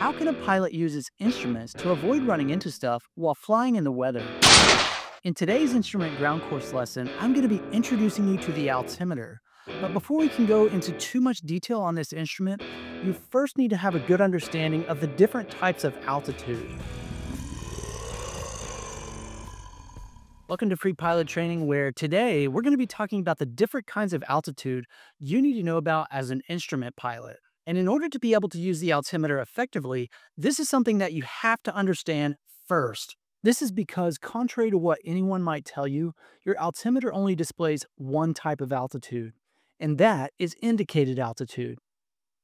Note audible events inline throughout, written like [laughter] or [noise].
how can a pilot use his instruments to avoid running into stuff while flying in the weather? In today's instrument ground course lesson, I'm going to be introducing you to the altimeter. But before we can go into too much detail on this instrument, you first need to have a good understanding of the different types of altitude. Welcome to Free Pilot Training, where today we're going to be talking about the different kinds of altitude you need to know about as an instrument pilot. And in order to be able to use the altimeter effectively, this is something that you have to understand first. This is because, contrary to what anyone might tell you, your altimeter only displays one type of altitude, and that is indicated altitude.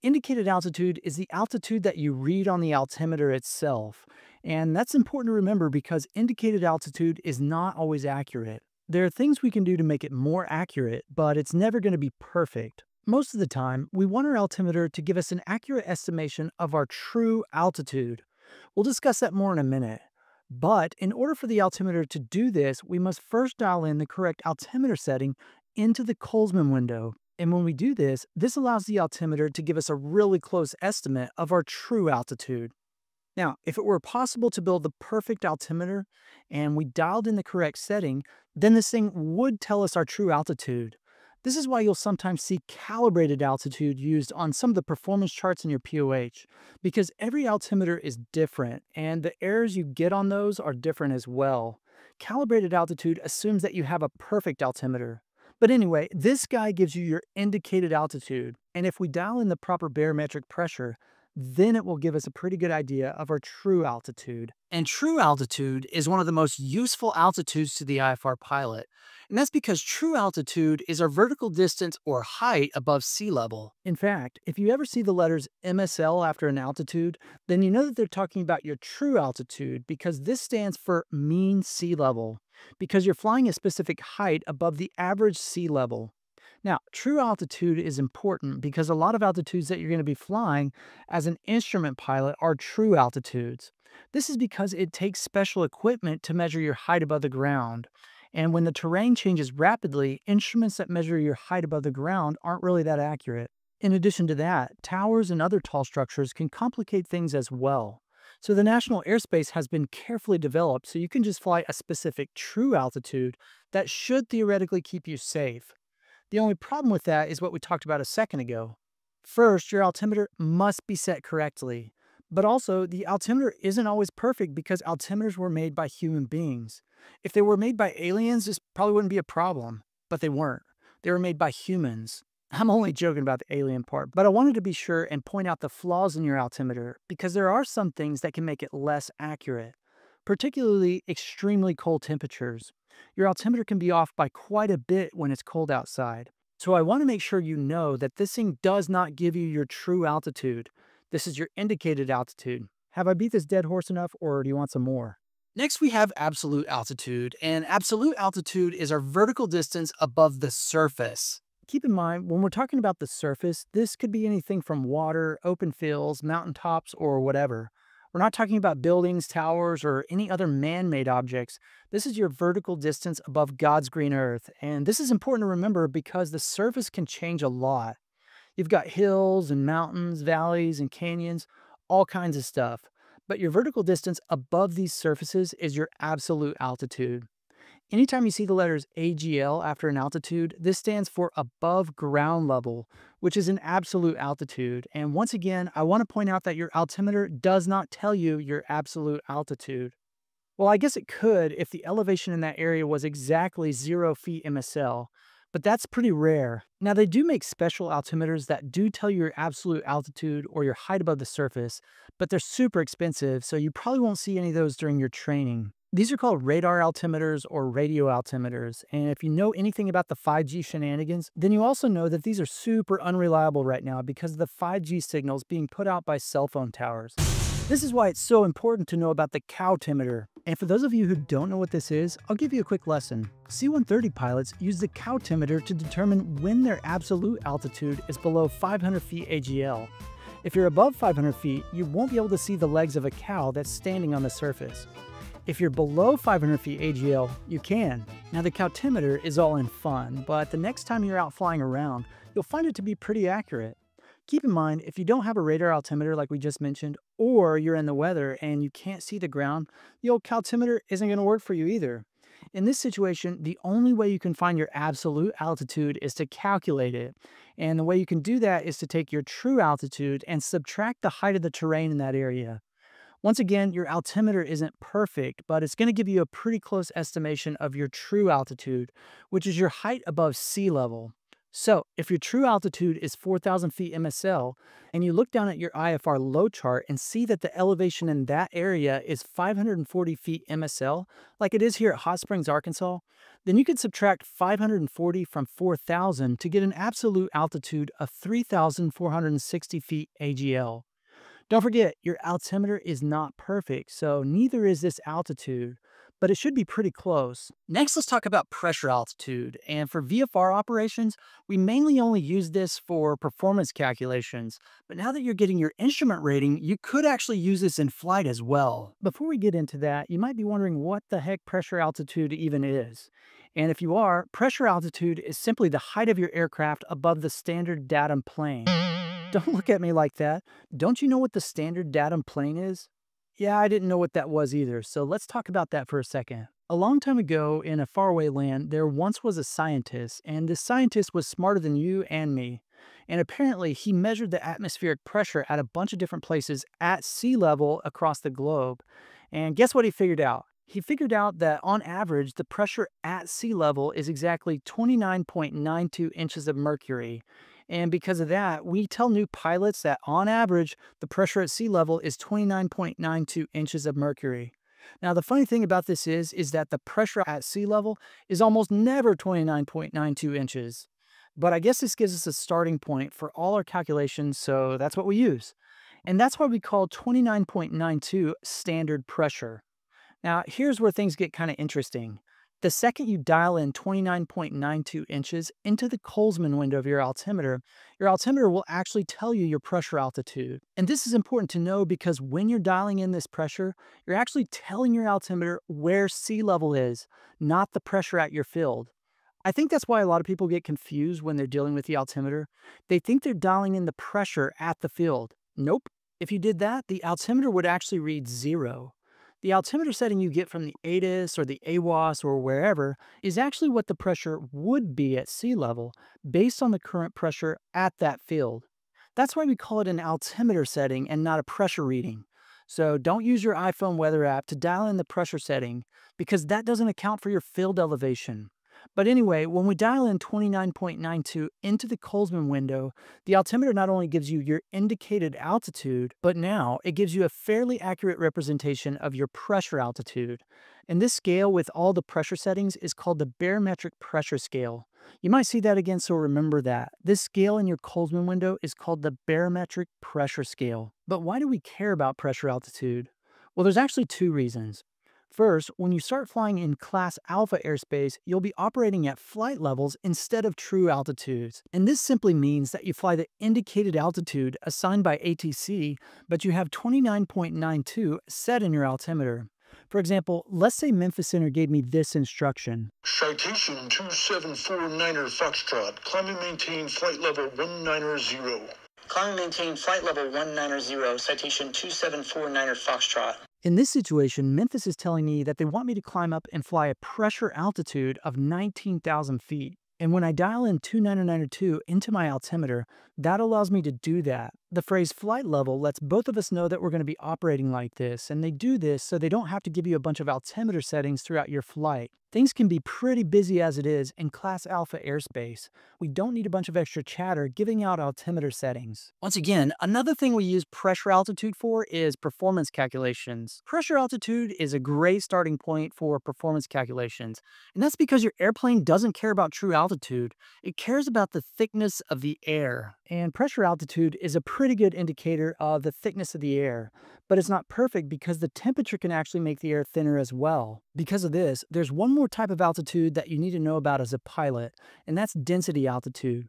Indicated altitude is the altitude that you read on the altimeter itself, and that's important to remember because indicated altitude is not always accurate. There are things we can do to make it more accurate, but it's never going to be perfect. Most of the time, we want our altimeter to give us an accurate estimation of our true altitude. We'll discuss that more in a minute. But in order for the altimeter to do this, we must first dial in the correct altimeter setting into the Kollsman window. And when we do this, this allows the altimeter to give us a really close estimate of our true altitude. Now, if it were possible to build the perfect altimeter and we dialed in the correct setting, then this thing would tell us our true altitude. This is why you'll sometimes see calibrated altitude used on some of the performance charts in your POH, because every altimeter is different and the errors you get on those are different as well. Calibrated altitude assumes that you have a perfect altimeter. But anyway, this guy gives you your indicated altitude, and if we dial in the proper barometric pressure, then it will give us a pretty good idea of our true altitude. And true altitude is one of the most useful altitudes to the IFR pilot. And that's because true altitude is our vertical distance or height above sea level. In fact, if you ever see the letters MSL after an altitude, then you know that they're talking about your true altitude because this stands for mean sea level, because you're flying a specific height above the average sea level. Now, true altitude is important because a lot of altitudes that you're going to be flying as an instrument pilot are true altitudes. This is because it takes special equipment to measure your height above the ground. And when the terrain changes rapidly, instruments that measure your height above the ground aren't really that accurate. In addition to that, towers and other tall structures can complicate things as well. So the national airspace has been carefully developed so you can just fly a specific true altitude that should theoretically keep you safe. The only problem with that is what we talked about a second ago. First, your altimeter must be set correctly. But also, the altimeter isn't always perfect because altimeters were made by human beings. If they were made by aliens, this probably wouldn't be a problem. But they weren't. They were made by humans. [laughs] I'm only joking about the alien part, but I wanted to be sure and point out the flaws in your altimeter because there are some things that can make it less accurate, particularly extremely cold temperatures your altimeter can be off by quite a bit when it's cold outside. So I want to make sure you know that this thing does not give you your true altitude. This is your indicated altitude. Have I beat this dead horse enough or do you want some more? Next, we have absolute altitude, and absolute altitude is our vertical distance above the surface. Keep in mind, when we're talking about the surface, this could be anything from water, open fields, mountaintops, or whatever. We're not talking about buildings, towers, or any other man made objects. This is your vertical distance above God's green earth. And this is important to remember because the surface can change a lot. You've got hills and mountains, valleys and canyons, all kinds of stuff. But your vertical distance above these surfaces is your absolute altitude. Anytime you see the letters AGL after an altitude, this stands for above ground level, which is an absolute altitude. And once again, I want to point out that your altimeter does not tell you your absolute altitude. Well, I guess it could if the elevation in that area was exactly zero feet MSL, but that's pretty rare. Now, they do make special altimeters that do tell you your absolute altitude or your height above the surface, but they're super expensive, so you probably won't see any of those during your training. These are called radar altimeters or radio altimeters, and if you know anything about the 5G shenanigans, then you also know that these are super unreliable right now because of the 5G signals being put out by cell phone towers. This is why it's so important to know about the cowtimeter. And for those of you who don't know what this is, I'll give you a quick lesson. C-130 pilots use the cowtimeter to determine when their absolute altitude is below 500 feet AGL. If you're above 500 feet, you won't be able to see the legs of a cow that's standing on the surface. If you're below 500 feet AGL, you can. Now the cowtimeter is all in fun, but the next time you're out flying around, you'll find it to be pretty accurate. Keep in mind, if you don't have a radar altimeter like we just mentioned, or you're in the weather and you can't see the ground, the old altimeter isn't going to work for you either. In this situation, the only way you can find your absolute altitude is to calculate it. And the way you can do that is to take your true altitude and subtract the height of the terrain in that area. Once again, your altimeter isn't perfect, but it's going to give you a pretty close estimation of your true altitude, which is your height above sea level. So, if your true altitude is 4,000 feet MSL, and you look down at your IFR low chart and see that the elevation in that area is 540 feet MSL, like it is here at Hot Springs, Arkansas, then you could subtract 540 from 4,000 to get an absolute altitude of 3,460 feet AGL. Don't forget, your altimeter is not perfect, so neither is this altitude, but it should be pretty close. Next, let's talk about pressure altitude. And for VFR operations, we mainly only use this for performance calculations. But now that you're getting your instrument rating, you could actually use this in flight as well. Before we get into that, you might be wondering what the heck pressure altitude even is. And if you are, pressure altitude is simply the height of your aircraft above the standard datum plane. [laughs] Don't look at me like that. Don't you know what the standard datum plane is? Yeah, I didn't know what that was either, so let's talk about that for a second. A long time ago, in a faraway land, there once was a scientist, and this scientist was smarter than you and me. And apparently, he measured the atmospheric pressure at a bunch of different places at sea level across the globe. And guess what he figured out? He figured out that on average, the pressure at sea level is exactly 29.92 inches of mercury. And because of that, we tell new pilots that on average, the pressure at sea level is 29.92 inches of mercury. Now, the funny thing about this is, is that the pressure at sea level is almost never 29.92 inches. But I guess this gives us a starting point for all our calculations, so that's what we use. And that's why we call 29.92 standard pressure. Now, here's where things get kind of interesting. The second you dial in 29.92 inches into the Kollsman window of your altimeter, your altimeter will actually tell you your pressure altitude. And this is important to know because when you're dialing in this pressure, you're actually telling your altimeter where sea level is, not the pressure at your field. I think that's why a lot of people get confused when they're dealing with the altimeter. They think they're dialing in the pressure at the field. Nope. If you did that, the altimeter would actually read zero. The altimeter setting you get from the ATIS or the AWOS or wherever is actually what the pressure would be at sea level based on the current pressure at that field. That's why we call it an altimeter setting and not a pressure reading. So don't use your iPhone weather app to dial in the pressure setting because that doesn't account for your field elevation. But anyway, when we dial in 29.92 into the Kollsman window, the altimeter not only gives you your indicated altitude, but now it gives you a fairly accurate representation of your pressure altitude. And this scale with all the pressure settings is called the barometric pressure scale. You might see that again, so remember that. This scale in your Kollsman window is called the barometric pressure scale. But why do we care about pressure altitude? Well, there's actually two reasons. First, when you start flying in Class Alpha airspace, you'll be operating at flight levels instead of true altitudes. And this simply means that you fly the indicated altitude assigned by ATC, but you have 29.92 set in your altimeter. For example, let's say Memphis Center gave me this instruction. Citation 2749er Foxtrot, climb and maintain flight level 190. Er climb and maintain flight level 190, er citation 2749er Foxtrot. In this situation, Memphis is telling me that they want me to climb up and fly a pressure altitude of 19,000 feet. And when I dial in 29902 into my altimeter, that allows me to do that. The phrase flight level lets both of us know that we're going to be operating like this, and they do this so they don't have to give you a bunch of altimeter settings throughout your flight. Things can be pretty busy as it is in Class Alpha airspace. We don't need a bunch of extra chatter giving out altimeter settings. Once again, another thing we use pressure altitude for is performance calculations. Pressure altitude is a great starting point for performance calculations, and that's because your airplane doesn't care about true altitude. It cares about the thickness of the air. And pressure altitude is a pretty good indicator of the thickness of the air, but it's not perfect because the temperature can actually make the air thinner as well. Because of this, there's one more type of altitude that you need to know about as a pilot, and that's density altitude.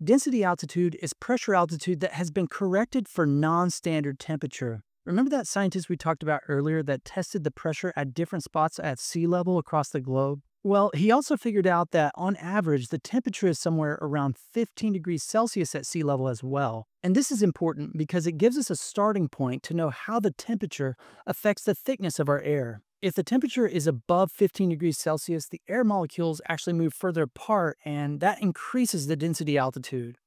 Density altitude is pressure altitude that has been corrected for non-standard temperature. Remember that scientist we talked about earlier that tested the pressure at different spots at sea level across the globe? Well, he also figured out that on average, the temperature is somewhere around 15 degrees Celsius at sea level as well. And this is important because it gives us a starting point to know how the temperature affects the thickness of our air. If the temperature is above 15 degrees Celsius, the air molecules actually move further apart and that increases the density altitude.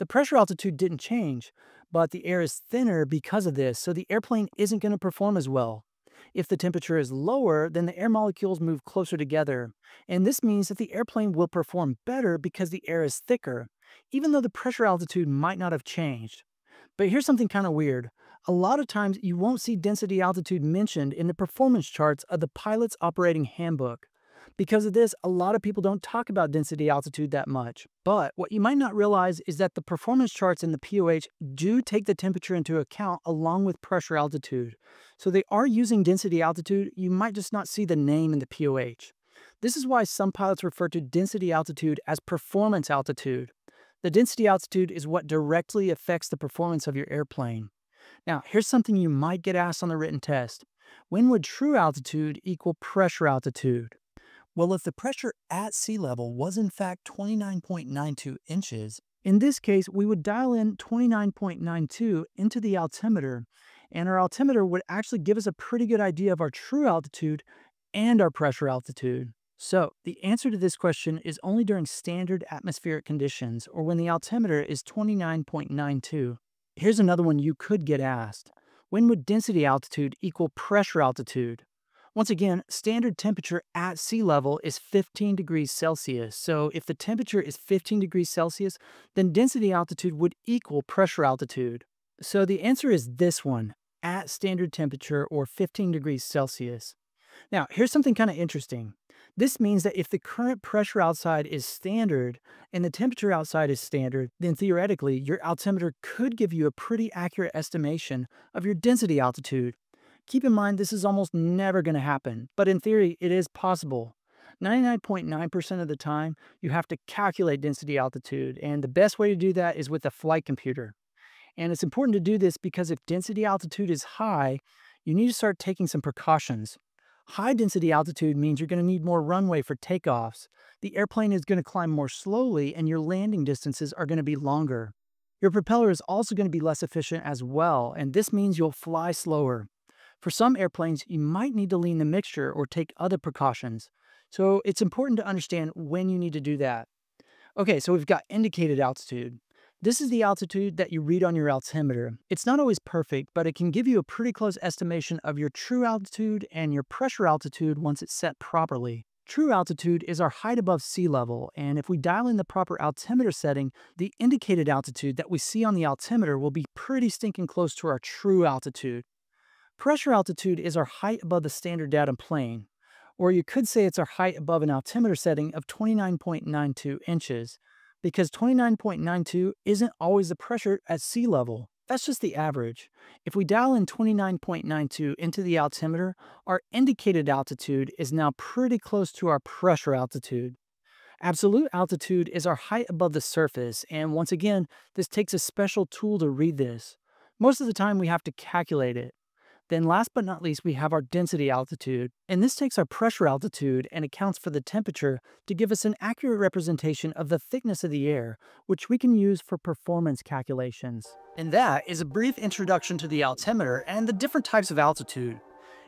The pressure altitude didn't change, but the air is thinner because of this, so the airplane isn't going to perform as well. If the temperature is lower, then the air molecules move closer together. And this means that the airplane will perform better because the air is thicker, even though the pressure altitude might not have changed. But here's something kind of weird. A lot of times you won't see density altitude mentioned in the performance charts of the pilot's operating handbook. Because of this, a lot of people don't talk about density altitude that much. But what you might not realize is that the performance charts in the POH do take the temperature into account along with pressure altitude. So they are using density altitude, you might just not see the name in the POH. This is why some pilots refer to density altitude as performance altitude. The density altitude is what directly affects the performance of your airplane. Now, here's something you might get asked on the written test. When would true altitude equal pressure altitude? Well, if the pressure at sea level was in fact 29.92 inches, in this case, we would dial in 29.92 into the altimeter, and our altimeter would actually give us a pretty good idea of our true altitude and our pressure altitude. So, the answer to this question is only during standard atmospheric conditions or when the altimeter is 29.92. Here's another one you could get asked. When would density altitude equal pressure altitude? Once again, standard temperature at sea level is 15 degrees Celsius. So if the temperature is 15 degrees Celsius, then density altitude would equal pressure altitude. So the answer is this one, at standard temperature or 15 degrees Celsius. Now, here's something kind of interesting. This means that if the current pressure outside is standard and the temperature outside is standard, then theoretically, your altimeter could give you a pretty accurate estimation of your density altitude. Keep in mind, this is almost never going to happen, but in theory, it is possible. 99.9% of the time, you have to calculate density altitude, and the best way to do that is with a flight computer. And it's important to do this because if density altitude is high, you need to start taking some precautions. High density altitude means you're going to need more runway for takeoffs. The airplane is going to climb more slowly, and your landing distances are going to be longer. Your propeller is also going to be less efficient as well, and this means you'll fly slower. For some airplanes, you might need to lean the mixture or take other precautions. So it's important to understand when you need to do that. Okay, so we've got indicated altitude. This is the altitude that you read on your altimeter. It's not always perfect, but it can give you a pretty close estimation of your true altitude and your pressure altitude once it's set properly. True altitude is our height above sea level, and if we dial in the proper altimeter setting, the indicated altitude that we see on the altimeter will be pretty stinking close to our true altitude. Pressure altitude is our height above the standard datum plane, or you could say it's our height above an altimeter setting of 29.92 inches, because 29.92 isn't always the pressure at sea level. That's just the average. If we dial in 29.92 into the altimeter, our indicated altitude is now pretty close to our pressure altitude. Absolute altitude is our height above the surface, and once again, this takes a special tool to read this. Most of the time we have to calculate it. Then last but not least, we have our density altitude. And this takes our pressure altitude and accounts for the temperature to give us an accurate representation of the thickness of the air, which we can use for performance calculations. And that is a brief introduction to the altimeter and the different types of altitude.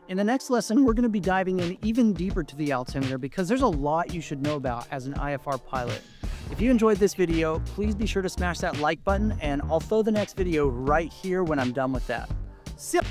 In the next lesson, we're going to be diving in even deeper to the altimeter because there's a lot you should know about as an IFR pilot. If you enjoyed this video, please be sure to smash that like button and I'll throw the next video right here when I'm done with that. Sip!